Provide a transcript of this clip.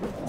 Oh!